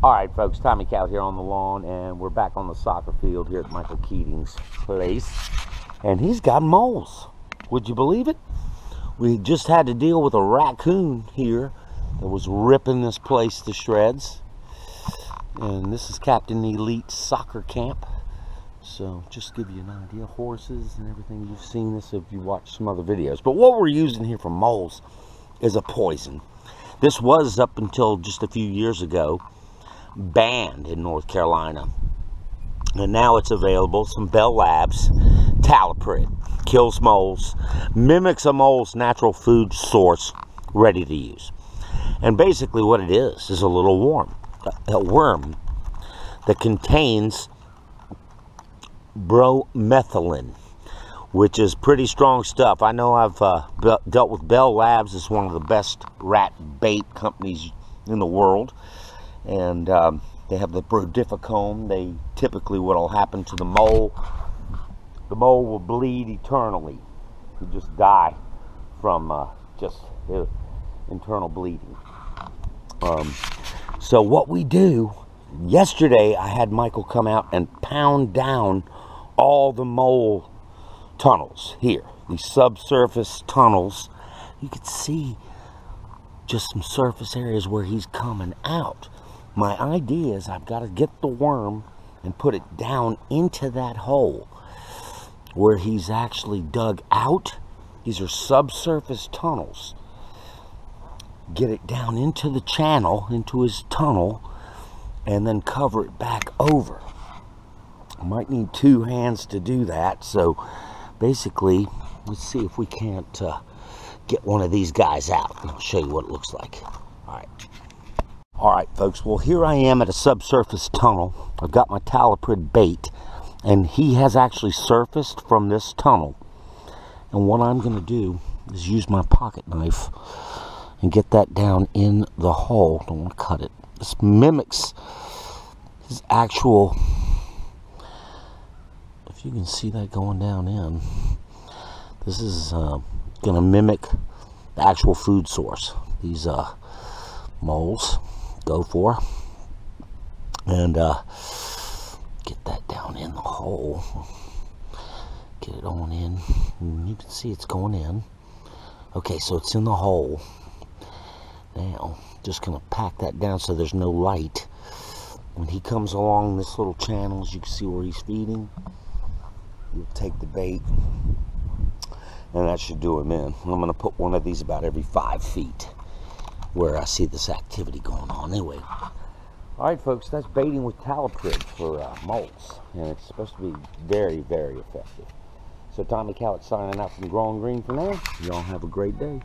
All right, folks, Tommy Cowett here on the lawn, and we're back on the soccer field here at Michael Keating's place. And he's got moles. Would you believe it? We just had to deal with a raccoon here that was ripping this place to shreds. And this is Captain Elite Soccer Camp. So just give you an idea, horses and everything. You've seen this if you watched some other videos. But what we're using here for moles is a poison. This was up until just a few years ago banned in North Carolina. And now it's available. Some Bell Labs, Talpirid, kills moles, mimics a mole's natural food source, ready to use. And basically, what it is is a little worm, a worm that contains bromethalin, which is pretty strong stuff. I know I've uh, dealt with Bell Labs. It's one of the best rat bait companies in the world and um, they have the brodifacoum. They typically what'll happen to the mole, the mole will bleed eternally. You just die from uh, just internal bleeding. Um, so what we do, yesterday I had Michael come out and pound down all the mole tunnels here, these subsurface tunnels. You could see just some surface areas where he's coming out. My idea is I've got to get the worm and put it down into that hole where he's actually dug out. These are subsurface tunnels. Get it down into the channel, into his tunnel, and then cover it back over. I might need two hands to do that. So basically, let's see if we can't uh, get one of these guys out. I'll show you what it looks like. All right. All right, folks, well, here I am at a subsurface tunnel. I've got my talpirid bait, and he has actually surfaced from this tunnel. And what I'm going to do is use my pocket knife and get that down in the hole. Don't want to cut it. This mimics his actual, if you can see that going down in, this is uh, going to mimic the actual food source. These uh, moles go for. And uh, get that down in the hole. Get it on in. You can see it's going in. Okay, so it's in the hole. Now, just going to pack that down so there's no light. When he comes along this little channel, as you can see where he's feeding, you'll take the bait, and that should do him in. I'm going to put one of these about every five feet where I see this activity going on. Anyway, all right, folks, that's baiting with talpirid for uh, moles, and it's supposed to be very, very effective. So Tommy Cowett signing out from GrowinGreen for now. Y'all have a great day.